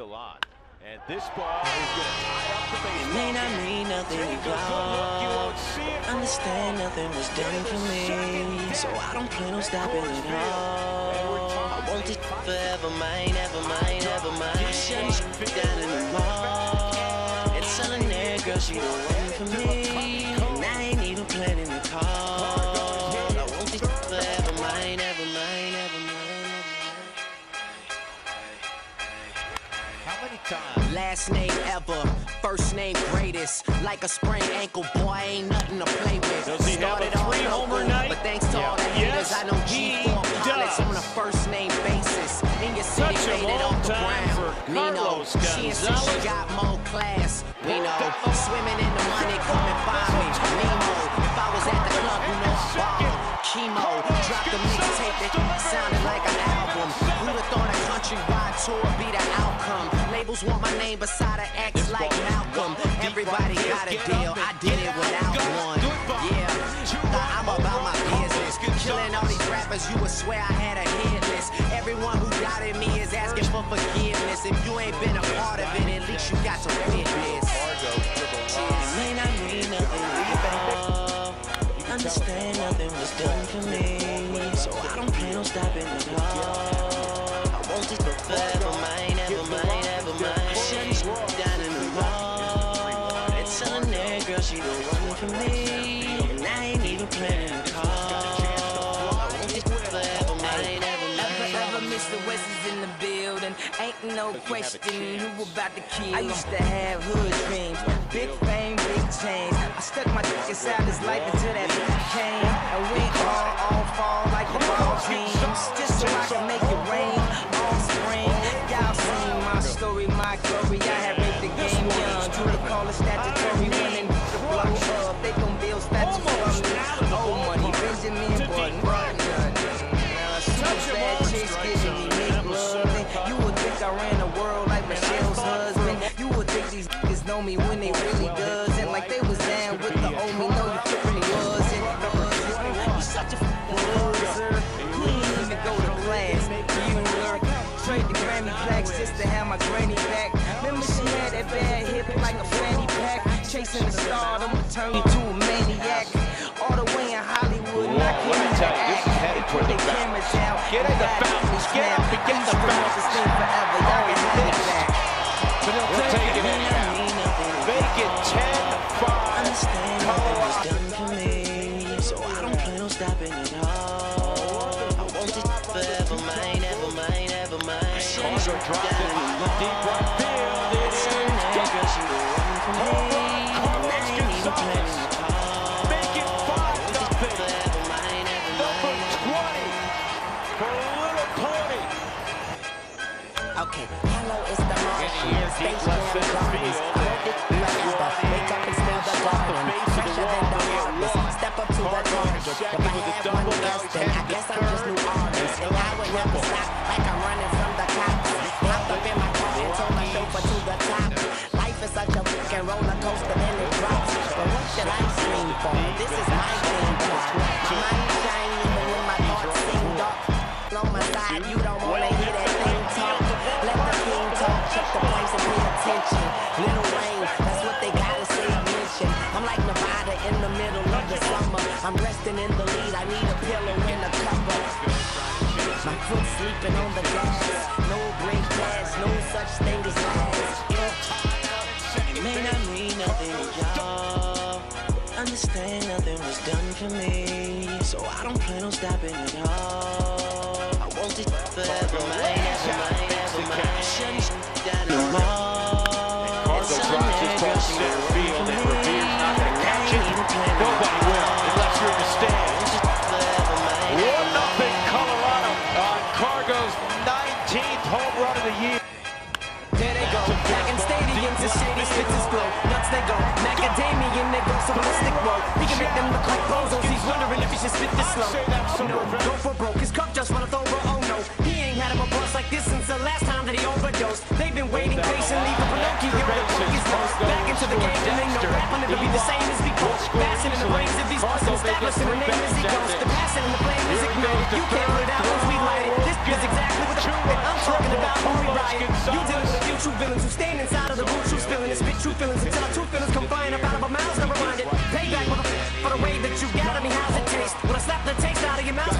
a lot. And this ball is going to tie up the It may not mean nothing Take to a good look, you y'all. won't see Understand nothing was done for me, so I don't plan on stopping at all. I want this forever mine, ever mine, ever mine. Shutting shit down in the mall and telling that girl she the one for me, How many times? Last name ever, first name greatest. Like a sprained ankle, boy, ain't nothing to play with. Does he have a three-homer local, night? But thanks to all the Yes, haters, I know he G4 pilots on a first name basis. In your city, Such a made it long time ground. for Nino, Carlos she insists she Gonzalez. got more class. We know, swimming in the money, come and find me. Nemo, if I was at the club, you know I ball. Chemo, drop the mixtape that sounded like an album. Who'd have thought a countrywide tour be the outcome? Labels want my name beside an X like Malcolm. Everybody got a deal, I did it without one. Yeah, I'm about my business. Killing all these rappers, you would swear I had a hit list. Everyone who doubted me is asking for forgiveness. If you ain't been a part of it, at least you got some witness. It may not mean nothing to y'all. Understand nothing was done for me, for me, and I ain't even planning to call. I want this mine, ever mine. Ever Mr. West is in the building. Ain't no question who about to kill. I used to have hood dreams, big fame, big chains. I stuck my dick inside his life until that bitch came. And we all, all fall like the ball teams, just so I can make it rain Grammy plaques just to have my granny back. Remember she had that bad hip like a fanny pack. Chasing the stardom, turn you to a maniac. All the way in Hollywood, Whoa, let me tell you, this is headed toward the out. Get in the I Okay, hello, it's the Martian. here, Station deep left center Gardens. The top. Life is such a fucking roller coaster and it drops. But what should I scream for? This is my theme park. My mind shine even when my thoughts seem dark. On my side, you don't wanna hear that thing talk. Let the king talk, check the place and pay attention. Little Wayne, that's what they gotta say. Mention. I'm like Nevada in the middle of the summer. I'm resting in the lead. I need a pillow and a cover. My foot sleeping on the gas. No great Understand nothing was done for me, so I don't plan on stopping at all. I want it forever, mine, ever mine, ever mine. Shutting shit down in the mall. Cargo drops his ball girl center field, and Revere's not gonna catch it. Nobody will, unless you're in the stands. Want it forever, mine, ever One nothing. Colorado on Cargo's 19th home run of the year. There they go, packing stadiums and shady spits and glow. Nuts they go, macadamia they go, so ballistic roll. He can make them look like bozos. He's wondering if he should spit this slow. Oh no, go for broke. His cup just runneth over. Oh no, he ain't had him a bust like this since the last time that he overdosed. They've been waiting patiently for Pinocchio to break his nose. Back into the game, and ain't no rapping to be the same as before. Passing in the brains of these busters, establishing the name as he goes. The passion and the flame is ignored. You can't put it out talking about Kobe Bryant. You dealing with you true villains who stand inside of the roots, you spilling and spit true feelings until our true feelings come flying up out of our mouths. Never mind it. Payback for the, for the way that you got at me. How's it taste? When I slap the taste out of your mouth.